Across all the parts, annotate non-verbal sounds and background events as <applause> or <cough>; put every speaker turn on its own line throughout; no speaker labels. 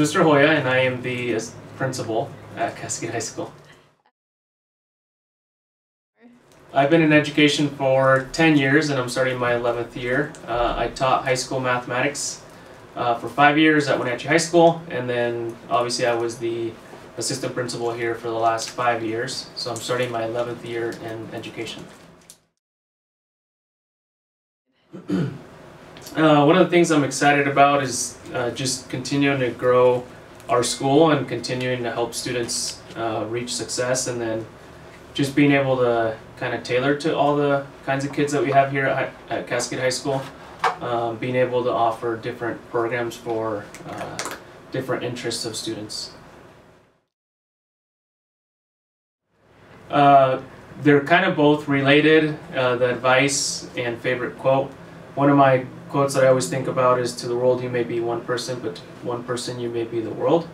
Mr. Hoya, and I am the principal at Cascade High School. I've been in education for 10 years and I'm starting my 11th year. Uh, I taught high school mathematics uh, for five years at Wenatchee High School and then obviously I was the assistant principal here for the last five years. So I'm starting my 11th year in education. <clears throat> uh, one of the things I'm excited about is uh, just continuing to grow our school and continuing to help students uh, reach success and then just being able to kind of tailor to all the kinds of kids that we have here at, at Cascade High School. Um, being able to offer different programs for uh, different interests of students. Uh, they're kind of both related, uh, the advice and favorite quote. One of my quotes that I always think about is to the world you may be one person, but one person you may be the world,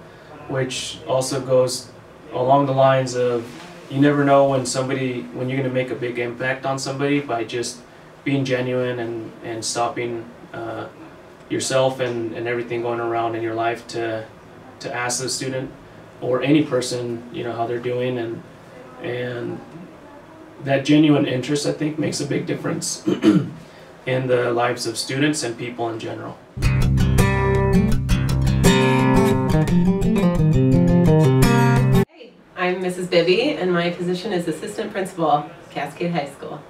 which also goes along the lines of you never know when somebody when you're going to make a big impact on somebody by just being genuine and and stopping uh, yourself and and everything going around in your life to to ask the student or any person you know how they're doing and and that genuine interest I think makes a big difference <clears throat> in the lives of students and people in general.
Hey, I'm Mrs. Bibby, and my position is Assistant Principal, Cascade High School.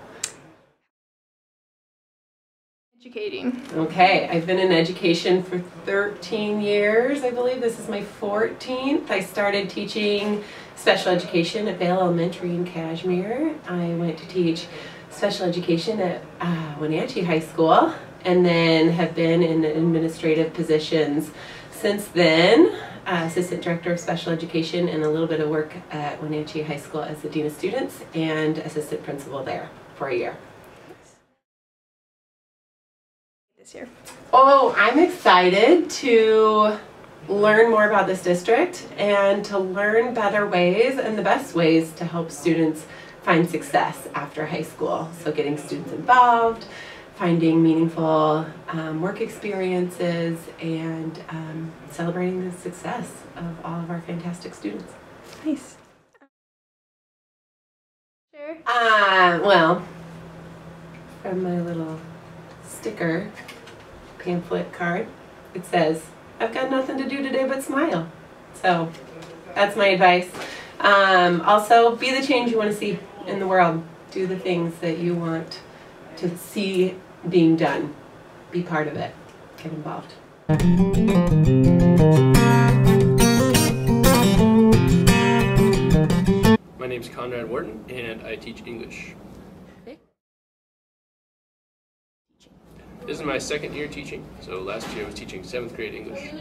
Educating.
Okay, I've been in education for 13 years, I believe. This is my 14th. I started teaching special education at Vale Elementary in Cashmere. I went to teach special education at uh, Wenatchee High School and then have been in administrative positions since then uh, Assistant Director of Special Education and a little bit of work at Wenatchee High School as the Dean of Students and Assistant Principal there for a year.
This year.
Oh, I'm excited to learn more about this district and to learn better ways and the best ways to help students find success after high school. So getting students involved, finding meaningful um, work experiences and um, celebrating the success of all of our fantastic students.
Nice. Sure.
Uh, well, from my little sticker pamphlet card, it says, I've got nothing to do today but smile. So that's my advice. Um, also, be the change you want to see in the world. Do the things that you want to see being done. Be part of it. Get involved.
My name is Conrad Wharton and I teach English. This is my second year teaching, so last year I was teaching seventh grade English.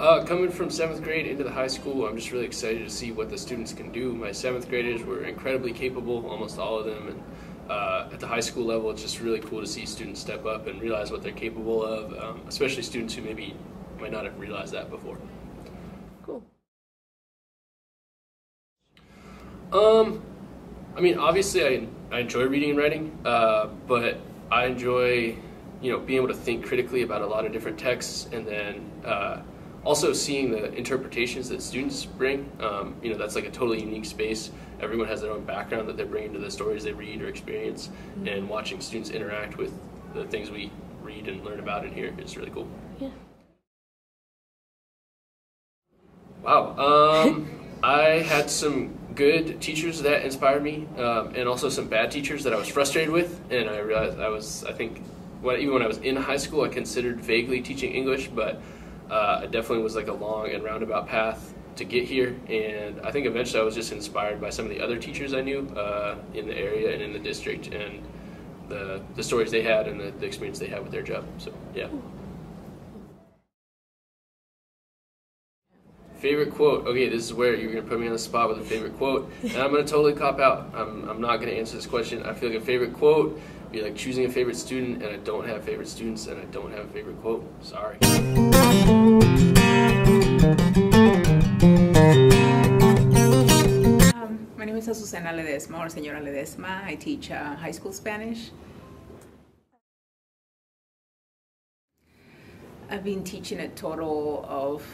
Uh, coming from seventh grade into the high school, I'm just really excited to see what the students can do. My seventh graders were incredibly capable, almost all of them, and uh, at the high school level, it's just really cool to see students step up and realize what they're capable of, um, especially students who maybe might not have realized that before.
Cool.
Um, I mean, obviously, I, I enjoy reading and writing, uh, but I enjoy, you know, being able to think critically about a lot of different texts and then uh, also seeing the interpretations that students bring um, you know that's like a totally unique space. Everyone has their own background that they're bringing to the stories they read or experience mm-hmm. and watching students interact with the things we read and learn about in here is really cool.
Yeah.
Wow um, <laughs> i had some good teachers that inspired me um, and also some bad teachers that i was frustrated with and i realized i was i think when, even when i was in high school i considered vaguely teaching english but uh, it definitely was like a long and roundabout path to get here. And I think eventually I was just inspired by some of the other teachers I knew uh, in the area and in the district and the, the stories they had and the, the experience they had with their job. So, yeah. Favorite quote. Okay, this is where you're going to put me on the spot with a favorite quote. And I'm going to totally cop out. I'm, I'm not going to answer this question. I feel like a favorite quote would be like choosing a favorite student, and I don't have favorite students, and I don't have a favorite quote. Sorry.
Um, my name is Azucena Ledesma, or Señora Ledesma. I teach uh, high school Spanish. I've been teaching a total of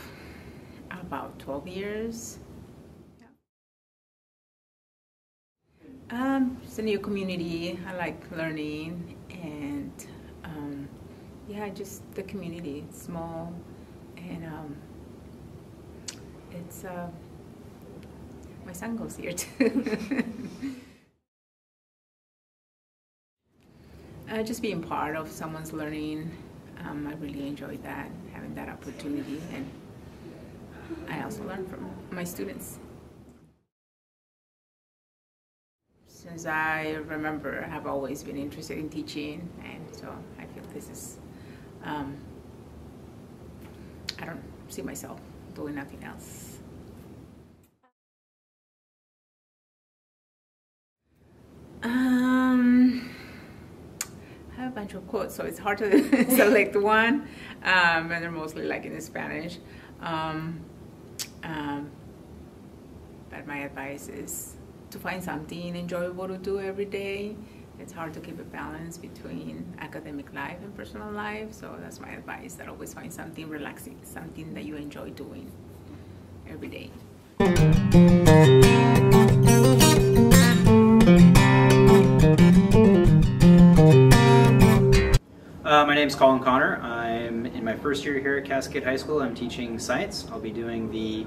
about 12 years. Um, it's a new community. I like learning yeah, just the community. It's small and um, it's uh, my son goes here too. <laughs> uh, just being part of someone's learning, um, I really enjoy that, having that opportunity, and I also learn from my students. Since I remember, I have always been interested in teaching, and so I feel this is, um, I don't see myself doing nothing else. Um, I have a bunch of quotes, so it's hard to <laughs> select one, um, and they're mostly like in Spanish. Um, um, but my advice is to find something enjoyable to do every day. It's hard to keep a balance between academic life and personal life, so that's my advice. That always find something relaxing, something that you enjoy doing every day.
Uh, my name is Colin Connor. I'm in my first year here at Cascade High School. I'm teaching science. I'll be doing the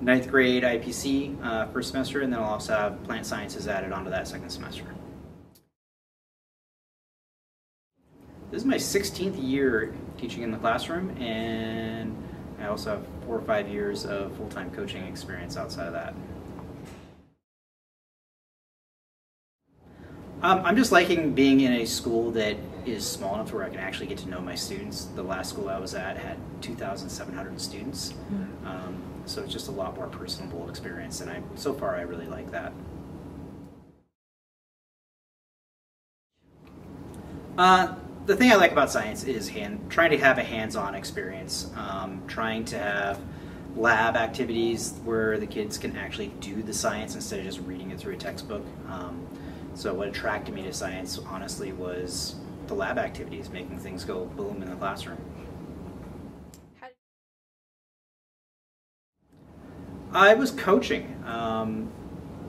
ninth grade IPC uh, first semester, and then I'll also have plant sciences added onto that second semester. This is my 16th year teaching in the classroom, and I also have four or five years of full-time coaching experience outside of that. Um, I'm just liking being in a school that is small enough where I can actually get to know my students. The last school I was at had 2,700 students, um, so it's just a lot more personable experience, and I so far I really like that. Uh, the thing I like about science is hand, trying to have a hands-on experience, um, trying to have lab activities where the kids can actually do the science instead of just reading it through a textbook. Um, so what attracted me to science, honestly, was the lab activities, making things go boom in the classroom. I was coaching. Um,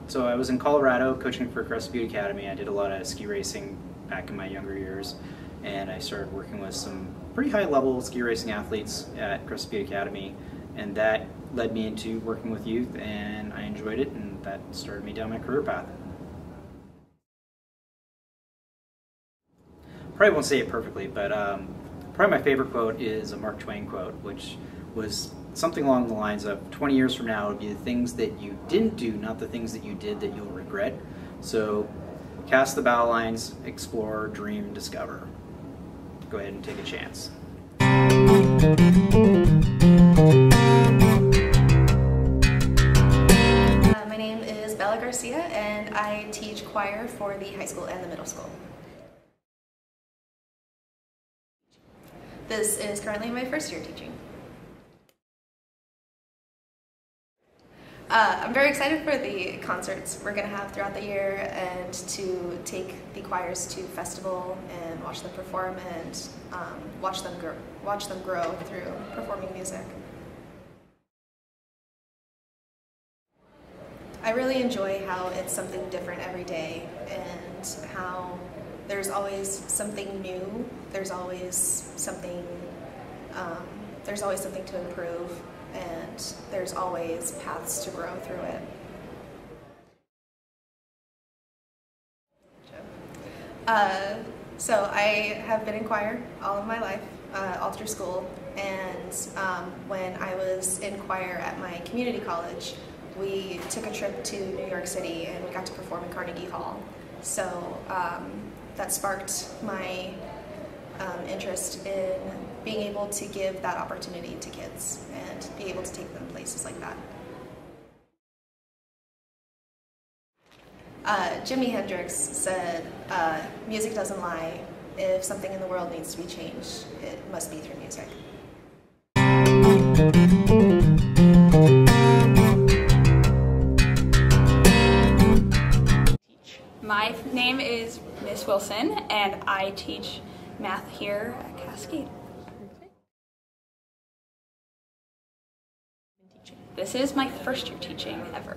so I was in Colorado coaching for Butte Academy. I did a lot of ski racing back in my younger years, and I started working with some pretty high level ski racing athletes at Butte Academy, and that led me into working with youth, and I enjoyed it, and that started me down my career path. Probably won't say it perfectly, but um, probably my favorite quote is a Mark Twain quote, which was something along the lines of 20 years from now, it'll be the things that you didn't do, not the things that you did that you'll regret. So cast the battle lines, explore, dream, discover. Go ahead and take a chance.
Uh, my name is Bella Garcia, and I teach choir for the high school and the middle school. This is currently my first year teaching. Uh, I'm very excited for the concerts we're going to have throughout the year and to take the choirs to festival and watch them perform and um, watch them grow, watch them grow through performing music. I really enjoy how it's something different every day and how there's always something new. There's always something. Um, there's always something to improve, and there's always paths to grow through it. Uh, so I have been in choir all of my life, uh, all through school, and um, when I was in choir at my community college, we took a trip to New York City and we got to perform in Carnegie Hall. So um, that sparked my um, interest in being able to give that opportunity to kids and be able to take them places like that. Uh, Jimi Hendrix said, uh, music doesn't lie. If something in the world needs to be changed, it must be through music.
My name is Miss Wilson, and I teach math here at Cascade. This is my first year teaching ever.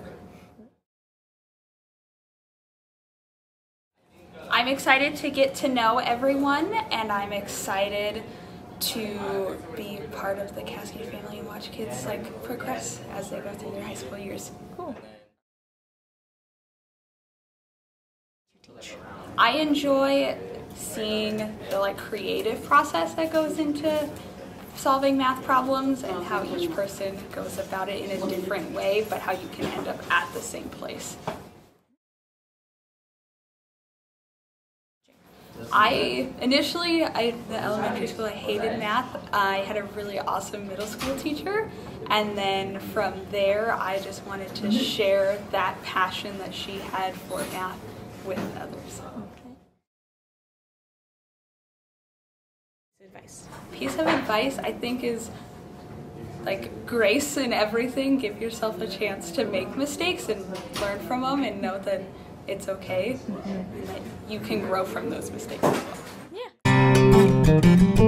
I'm excited to get to know everyone and I'm excited to be part of the Cascade family and watch kids like progress as they go through their high school years.
Cool.
I enjoy seeing the like creative process that goes into solving math problems and how each person goes about it in a different way, but how you can end up at the same place. I initially, I the elementary school, I hated math. I had a really awesome middle school teacher, and then from there, I just wanted to mm-hmm. share that passion that she had for math with others.
Advice.
Piece of advice I think is like grace in everything. Give yourself a chance to make mistakes and learn from them, and know that it's okay mm-hmm. and that you can grow from those mistakes as well.
Yeah.